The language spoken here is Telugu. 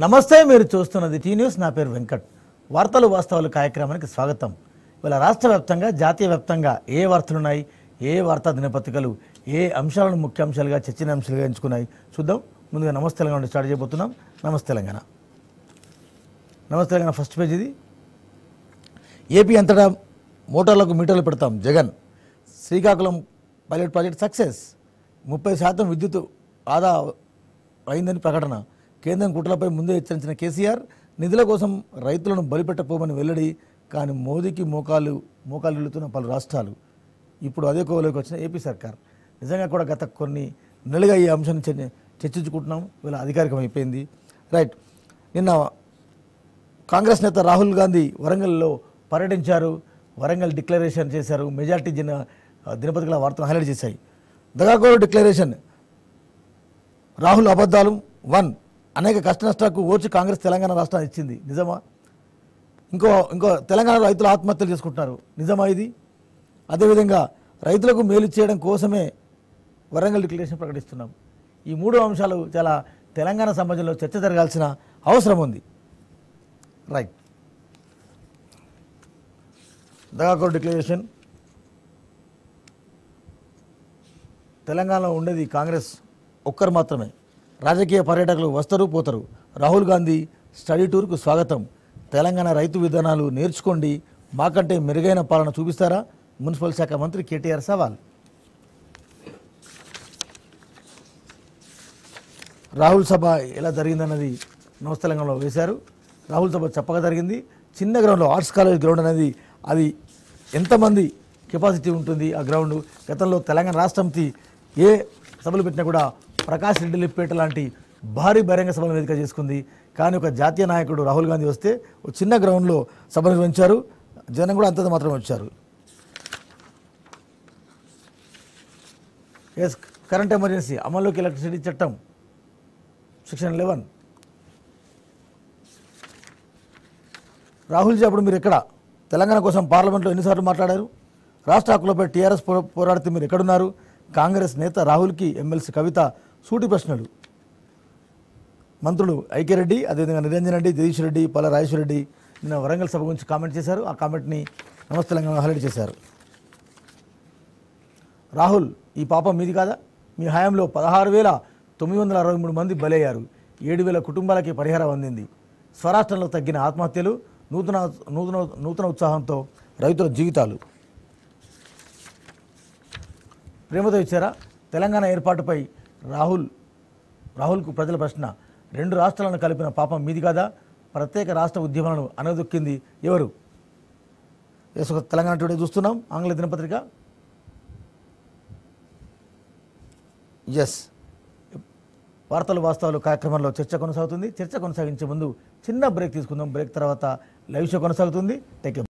నమస్తే మీరు చూస్తున్నది టీ న్యూస్. నా పేరు వెంకట్. వార్తలు వాస్తవాలు కార్యక్రమానికి స్వాగతం. ఇవాళ రాష్ట్ర వ్యాప్తంగా జాతీయ వ్యాప్తంగా ఏ వార్తలు ఉన్నాయి ఏ వార్తా దినపత్రికలు ఏ అంశాలను ముఖ్యాంశాలుగా చర్చనీయాంశాలుగా ఎంచుకున్నాయి చూద్దాం. ముందుగా నమస్తే తెలంగాణ స్టార్ట్ చేయబోతున్నాం. నమస్తే తెలంగాణ. నమస్తే తెలంగాణ ఫస్ట్ పేజ్ ఇది. ఏపీ అంతటా మోటార్లకు మీటర్లు పెడతాం Jagan. Srikakulam pilot project success. ముప్పై శాతం విద్యుత్ ఆదా అయిందని ప్రకటన. కేంద్రం కుట్రలపై ముందే హెచ్చరించిన కేసీఆర్ నిధుల కోసం రైతులను బలిపెట్టపోమని వెల్లడి కానీ మోదీకి మోకాలు మోకాలు నిలుతున్న పలు రాష్ట్రాలు ఇప్పుడు అదే కోవలోకి వచ్చిన ఏపీ సర్కార్. నిజంగా కూడా గత కొన్ని నెలలుగా ఈ అంశాన్ని చర్చించుకుంటున్నాం వీళ్ళ అధికారికం అయిపోయింది. రైట్. నిన్న కాంగ్రెస్ నేత రాహుల్ గాంధీ వరంగల్లో పర్యటించారు. వరంగల్ డిక్లరేషన్ చేశారు. మెజార్టీ దిన దినపతికల వార్తను హైలైట్ చేశాయి. దగాకోరు డిక్లరేషన్. రాహుల్ అబద్ధాలు. వన్. అనేక కష్ట నష్టాలకు ఓర్చి కాంగ్రెస్ తెలంగాణ రాష్ట్రాన్ని ఇచ్చింది. నిజమా? ఇంకో ఇంకో తెలంగాణ రైతులు ఆత్మహత్యలు చేసుకుంటున్నారు. నిజమా ఇది? అదేవిధంగా రైతులకు మేలు చేయడం కోసమే వరంగల్ డిక్లరేషన్ ప్రకటిస్తున్నాం. ఈ మూడు అంశాలు చాలా తెలంగాణ సమాజంలో చర్చ జరగాల్సిన అవసరం ఉంది. రైట్. దగాకోర్ డిక్లరేషన్. తెలంగాణలో ఉండేది కాంగ్రెస్ ఒక్కరు మాత్రమే. రాజకీయ పర్యాటకులు వస్తారు పోతారు. రాహుల్ గాంధీ స్టడీ టూర్కు స్వాగతం. తెలంగాణ రైతు విధానాలు నేర్చుకోండి. మాకంటే మెరుగైన పాలన చూపిస్తారా? మున్సిపల్ శాఖ మంత్రి కేటీఆర్ సవాల్. రాహుల్ సభ ఎలా జరిగిందన్నది నమస్తే తెలంగాణలో వేశారు. రాహుల్ సభ చెప్పగా జరిగింది. చిన్న గ్రౌండ్లో ఆర్ట్స్ కాలేజ్ గ్రౌండ్ అనేది అది ఎంతమంది కెపాసిటీ ఉంటుంది ఆ గ్రౌండ్ గతంలో తెలంగాణ రాష్ట్రంకి ఏ సభలు పెట్టినా కూడా ప్రకాష్ రెడ్డి లిప్పేట లాంటి భారీ బహిరంగ సభను వేదిక చేసుకుంది. కానీ ఒక జాతీయ నాయకుడు రాహుల్ గాంధీ వస్తే ఒక చిన్న గ్రౌండ్లో సభ నిర్వహించారు. జనం కూడా అంతంత మాత్రమే వచ్చారు. ఎస్ కరెంట్ ఎమర్జెన్సీ అమల్లోకి ఎలక్ట్రిసిటీ చట్టం. సెక్షన్ లెవెన్ రాహుల్జీ అప్పుడు మీరు ఎక్కడ? తెలంగాణ కోసం పార్లమెంట్లో ఎన్నిసార్లు మాట్లాడారు? రాష్ట్ర హక్కులపై టీఆర్ఎస్ పో- పోరాడితే మీరు ఎక్కడున్నారు? కాంగ్రెస్ నేత రాహుల్కి ఎమ్మెల్సీ కవిత సూటి ప్రశ్నలు. మంత్రులు ఐక్యరెడ్డి అదేవిధంగా నిరంజన్ రెడ్డి జగదీష్ రెడ్డి పల్ల రాజేశ్వర రెడ్డి నిన్న వరంగల్ సభ గురించి కామెంట్ చేశారు. ఆ కామెంట్ని నమస్తే తెలంగాణ హైలైట్ చేశారు. రాహుల్ ఈ పాపం మీది కాదా? మీ హయాంలో పదహారు వేల తొమ్మిది వందల అరవై మూడు మంది బలయ్యారు. ఏడు వేల కుటుంబాలకి పరిహారం అందింది. స్వరాష్ట్రంలో తగ్గిన ఆత్మహత్యలు నూతన నూతన నూతన ఉత్సాహంతో రైతుల జీవితాలు. ప్రేమతో ఇచ్చారా? తెలంగాణ ఏర్పాటుపై రాహుల్ రాహుల్కు ప్రజల ప్రశ్న. రెండు రాష్ట్రాలను కలిపిన పాపం మీది కాదా? ప్రత్యేక రాష్ట్ర ఉద్యమాలను అనదొక్కింది ఎవరు? తెలంగాణ టుడే చూస్తున్నాం ఆంగ్ల దినపత్రిక? ఎస్ వార్తలు వాస్తవాలు కార్యక్రమంలో చర్చ కొనసాగుతుంది. చర్చ కొనసాగించే ముందు చిన్న బ్రేక్ తీసుకుందాం. బ్రేక్ తర్వాత లైవ్ షో కొనసాగుతుంది. టేక్